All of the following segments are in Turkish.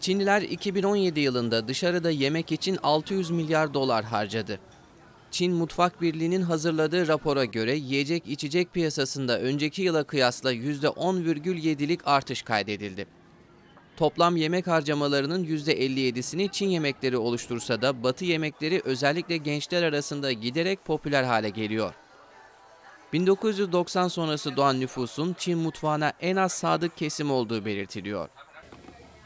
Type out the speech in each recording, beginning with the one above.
Çinliler 2017 yılında dışarıda yemek için 600 milyar dolar harcadı. Çin Mutfak Birliği'nin hazırladığı rapora göre yiyecek içecek piyasasında önceki yıla kıyasla %10,7'lik artış kaydedildi. Toplam yemek harcamalarının %57'sini Çin yemekleri oluştursa da Batı yemekleri özellikle gençler arasında giderek popüler hale geliyor. 1990 sonrası doğan nüfusun Çin mutfağına en az sadık kesim olduğu belirtiliyor.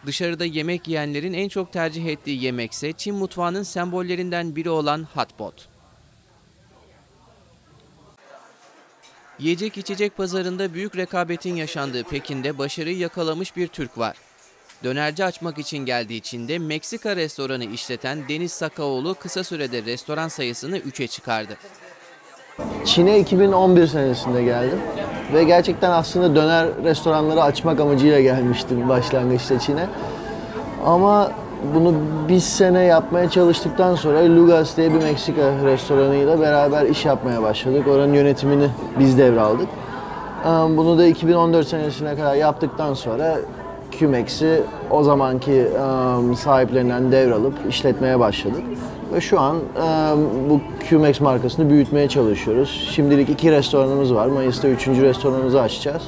Dışarıda yemek yiyenlerin en çok tercih ettiği yemekse Çin mutfağının sembollerinden biri olan hotpot. Yiyecek içecek pazarında büyük rekabetin yaşandığı Pekin'de başarıyı yakalamış bir Türk var. Dönerci açmak için geldiği için de Meksika restoranı işleten Deniz Sakaoğlu kısa sürede restoran sayısını 3'e çıkardı. Çin'e 2011 senesinde geldim ve gerçekten aslında döner restoranları açmak amacıyla gelmiştim başlangıçta Çin'e. Ama bunu bir sene yapmaya çalıştıktan sonra Lugas diye bir Meksika restoranıyla beraber iş yapmaya başladık. Oranın yönetimini biz devraldık. Bunu da 2014 senesine kadar yaptıktan sonra Qmex'i o zamanki sahiplerinden devralıp işletmeye başladık. Ve şu an bu Qmex markasını büyütmeye çalışıyoruz. Şimdilik iki restoranımız var. Mayıs'ta üçüncü restoranımızı açacağız.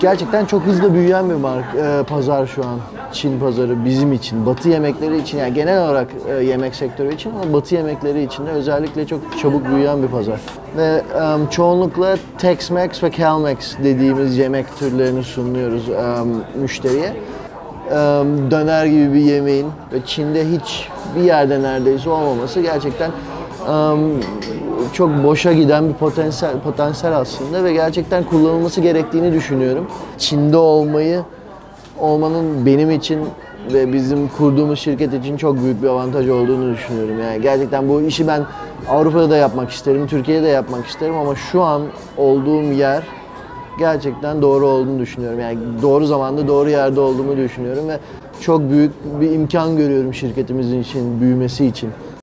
Gerçekten çok hızlı büyüyen bir mark, pazar şu an. Çin pazarı bizim için, Batı yemekleri için yani genel olarak yemek sektörü için ama Batı yemekleri için de özellikle çok çabuk büyüyen bir pazar. Ve um, çoğunlukla Tex-Mex ve Cal-Mex dediğimiz yemek türlerini sunuyoruz um, müşteriye. Um, döner gibi bir yemeğin ve Çin'de hiç bir yerde neredeyse olmaması gerçekten um, çok boşa giden bir potansiyel potansiyel aslında ve gerçekten kullanılması gerektiğini düşünüyorum. Çin'de olmayı olmanın benim için ve bizim kurduğumuz şirket için çok büyük bir avantaj olduğunu düşünüyorum. Yani gerçekten bu işi ben Avrupa'da da yapmak isterim, Türkiye'de de yapmak isterim ama şu an olduğum yer gerçekten doğru olduğunu düşünüyorum. Yani doğru zamanda doğru yerde olduğumu düşünüyorum ve çok büyük bir imkan görüyorum şirketimizin için büyümesi için.